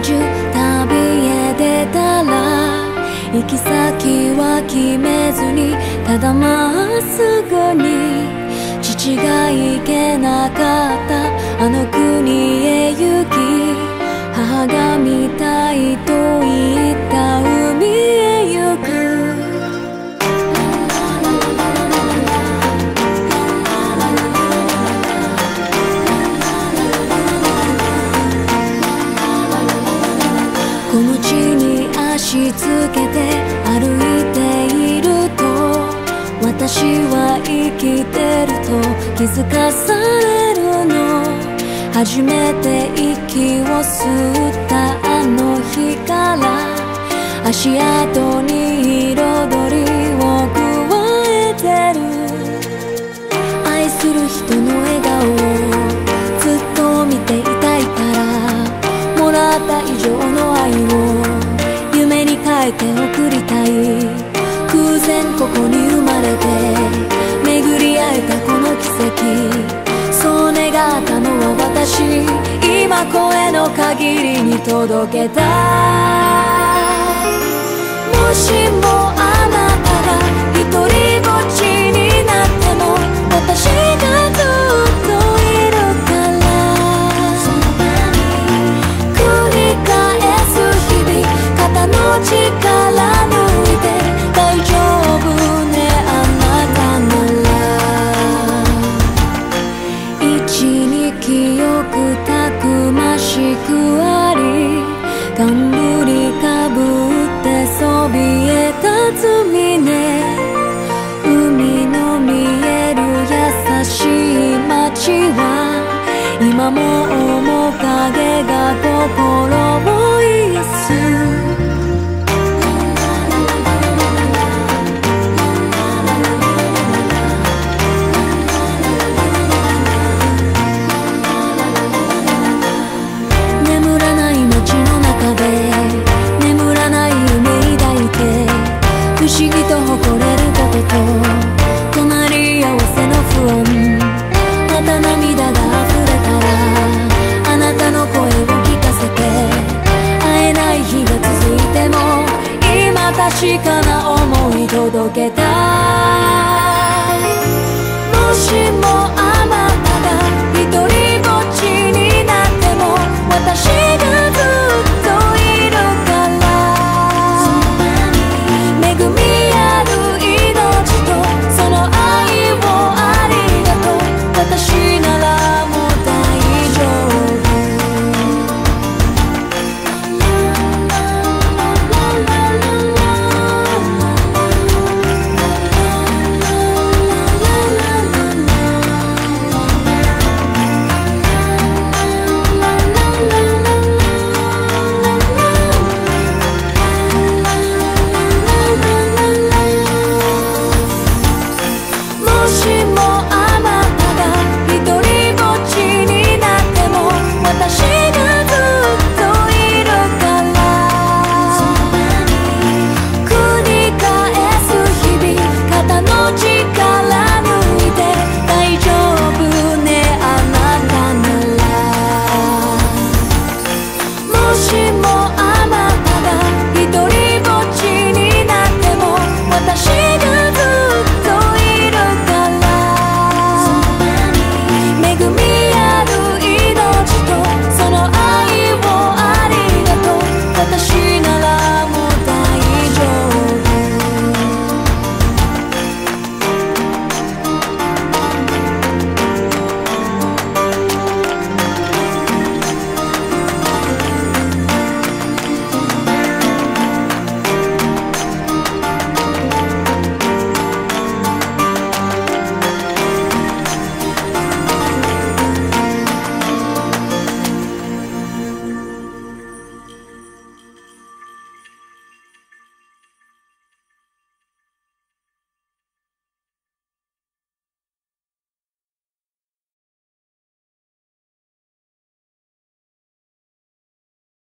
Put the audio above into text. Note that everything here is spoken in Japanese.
中旅へ出たら行き先は決めずにただまっすぐに父が行けなかったあの国へ行に足つけて歩いていると私は生きてると気づかされるの初めて息を吸ったあの日から足跡に彩りを加えてる愛する人のえて送りたい。偶然ここに生まれて巡り会えたこの奇跡。そう願ったのは私。今声の限りに届けたい。もしも思議と誇れることと。隣り合わせの不安。また涙が。